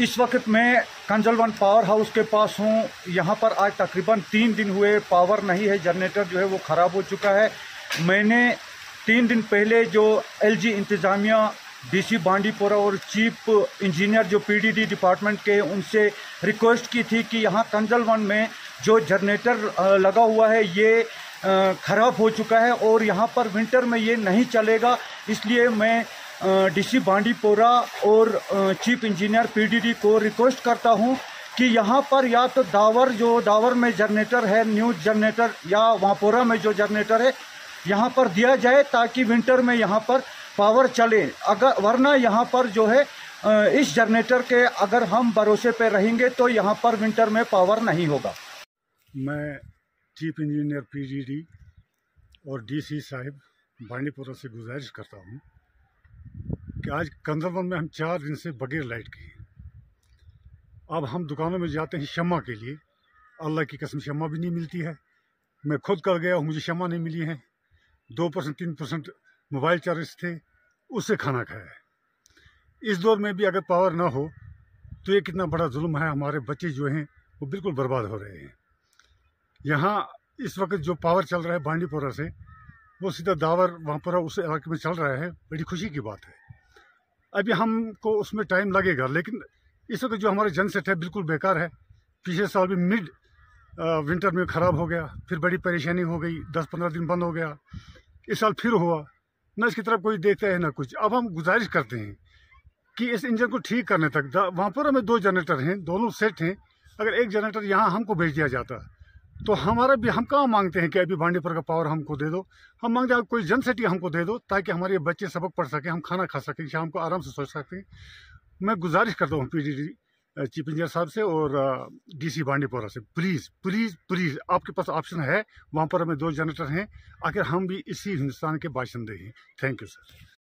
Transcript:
इस वक्त मैं कंजलवन पावर हाउस के पास हूँ। यहाँ पर आज तकरीबन तीन दिन हुए पावर नहीं है, जनरेटर जो है वो ख़राब हो चुका है। मैंने तीन दिन पहले जो एलजी इंतज़ामिया, डीसी बांडीपोरा और चीफ इंजीनियर जो पीडीडी डिपार्टमेंट के उनसे रिक्वेस्ट की थी कि यहाँ कंजलवन में जो जनरेटर लगा हुआ है, ये ख़राब हो चुका है और यहाँ पर विंटर में ये नहीं चलेगा। इसलिए मैं डीसी बांडीपोरा और चीफ इंजीनियर पीडीडी को रिक्वेस्ट करता हूँ कि यहाँ पर या तो दावर, जो दावर में जनरेटर है न्यू जनरेटर, या वापोरा में जो जनरेटर है, यहाँ पर दिया जाए ताकि विंटर में यहाँ पर पावर चले। अगर, वरना यहाँ पर जो है इस जनरेटर के अगर हम भरोसे पे रहेंगे तो यहाँ पर विंटर में पावर नहीं होगा। मैं चीफ इंजीनियर पीडीडी और डीसी साहिब बांडीपुरा से गुजारिश करता हूँ कि आज कंदरवन में हम चार दिन से बगैर लाइट के अब हम दुकानों में जाते हैं शमा के लिए। अल्लाह की कसम शमा भी नहीं मिलती है। मैं खुद कर गया हूँ, मुझे शमा नहीं मिली है। दो परसेंट, तीन परसेंट मोबाइल चार्ज थे, उससे खाना खाया है। इस दौर में भी अगर पावर ना हो तो ये कितना बड़ा जुल्म है, हमारे बच्चे जो हैं, वो बिल्कुल बर्बाद हो रहे हैं। यहाँ इस वक्त जो पावर चल रहा है बांडीपोरा से, वो सीधा दावर वहाँ पर उस इलाके में चल रहा है। बड़ी खुशी की बात है। अभी हमको उसमें टाइम लगेगा, लेकिन इस वक्त जो हमारा जनसेट है, बिल्कुल बेकार है। पिछले साल भी मिड विंटर में ख़राब हो गया, फिर बड़ी परेशानी हो गई दस पंद्रह दिन बंद हो गया। इस साल फिर हुआ, न इसकी तरफ़ कोई देखता है ना कुछ। अब हम गुजारिश करते हैं कि इस इंजन को ठीक करने तक वहाँ पर हमें दो जनरेटर हैं, दोनों सेट हैं। अगर एक जनरेटर यहाँ हमको भेज दिया जाता तो हमारा भी, हम कहाँ मांगते हैं कि अभी बांडीपुर का पावर हमको दे दो? हम मांगते हैं कोई जनसिटी हमको दे दो, ताकि हमारे बच्चे सबक पढ़ सकें, हम खाना खा सकें शाम को आराम से सोच सकें मैं गुजारिश करता हूँ पीडीडी चीफ इंजीनियर साहब से और डीसी बांडीपोरा से। प्लीज़ प्लीज़ प्लीज़, आपके पास ऑप्शन है, वहाँ पर हमें दो जनरेटर हैं आखिर हम भी इसी हिंदुस्तान के बाशिंदे हैं। Thank you, sir.